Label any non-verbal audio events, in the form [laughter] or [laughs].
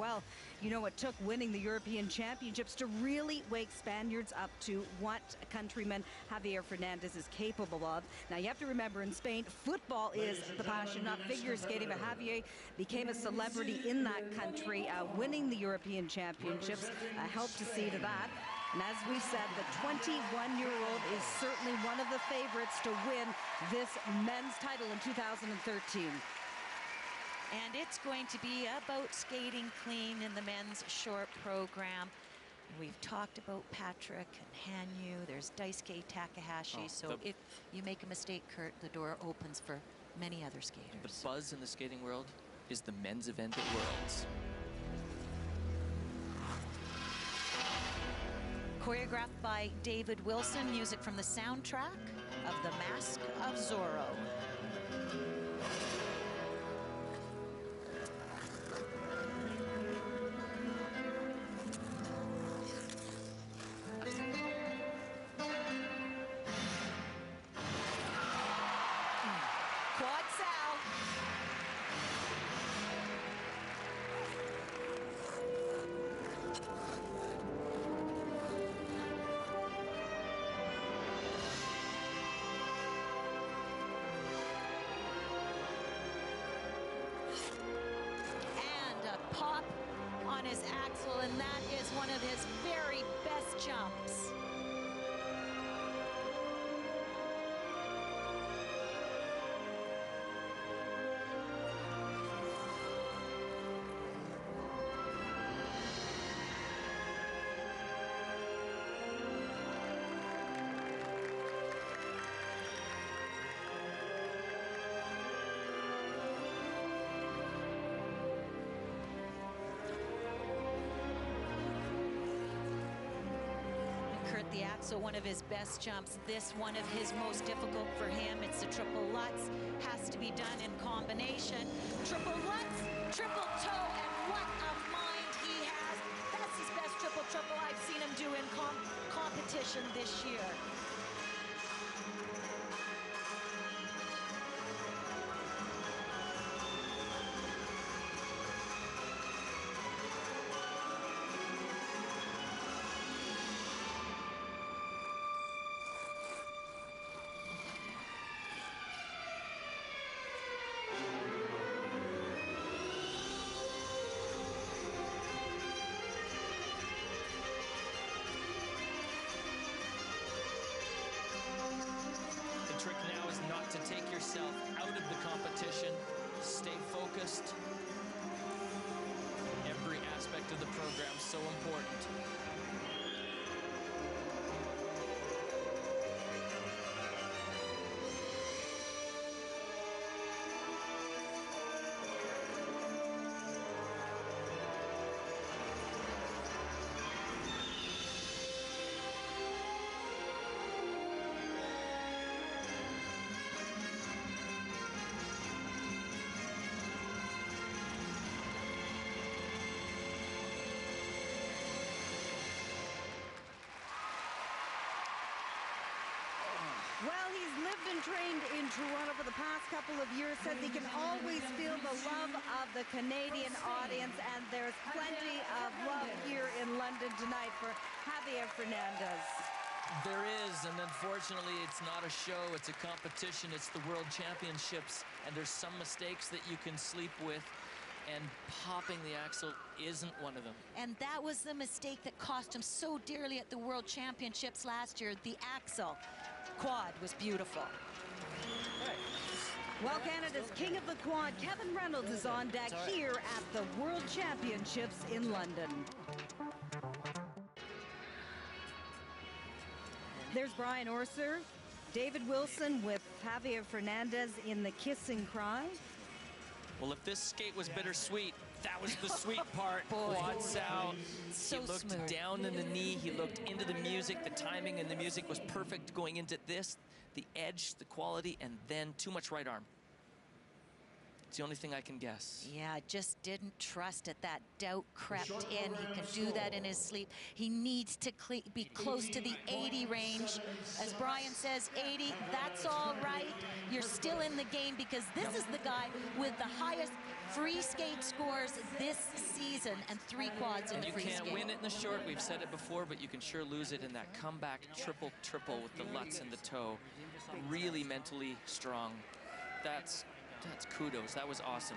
Well, you know, it took winning the European Championships to really wake Spaniards up to what countryman Javier Fernandez is capable of. Now, you have to remember in Spain, football is the passion, not figure skating, but Javier became a celebrity in that country. Uh, winning the European Championships uh, helped to see to that. And as we said, the 21-year-old is certainly one of the favorites to win this men's title in 2013. And it's going to be about skating clean in the men's short program. We've talked about Patrick and Hanyu. There's Daisuke Takahashi. Oh, so if you make a mistake, Kurt, the door opens for many other skaters. The buzz in the skating world is the men's event at Worlds. Choreographed by David Wilson, music from the soundtrack of The Mask of Zorro. His axel, and that is one of his very best jumps. The axel, one of his best jumps. This one of his most difficult for him. It's the triple Lutz. Has to be done in combination. Triple Lutz, triple toe, and what a mind he has. That's his best triple triple I've seen him do in com competition this year. To take yourself out of the competition, stay focused. Every aspect of the program so important. Well, he's lived and trained in Toronto for the past couple of years, says he can always feel the love of the Canadian audience, and there's plenty of love here in London tonight for Javier Fernandez. There is, and unfortunately, it's not a show, it's a competition, it's the World Championships, and there's some mistakes that you can sleep with and popping the axel isn't one of them. And that was the mistake that cost him so dearly at the World Championships last year, the axel quad was beautiful. Well, Canada's king of the quad, Kevin Reynolds, is on deck here at the World Championships in London. There's Brian Orser, David Wilson with Javier Fernandez in the kiss and cry. Well, if this skate was bittersweet, that was the sweet [laughs] part. Quads out. So he looked smooth. down in the knee. He looked into the music. The timing and the music was perfect going into this. The edge, the quality, and then too much right arm. It's the only thing I can guess. Yeah, just didn't trust it. That doubt crept in. He can do that in his sleep. He needs to cle be close to the 80 range. As Brian says, 80, that's all right. You're still in the game because this is the guy with the highest free skate scores this season and three quads in And the you free can't skate. win it in the short. We've said it before, but you can sure lose it in that comeback triple triple with the Lutz and the toe. Really mentally strong. That's that's kudos. That was awesome.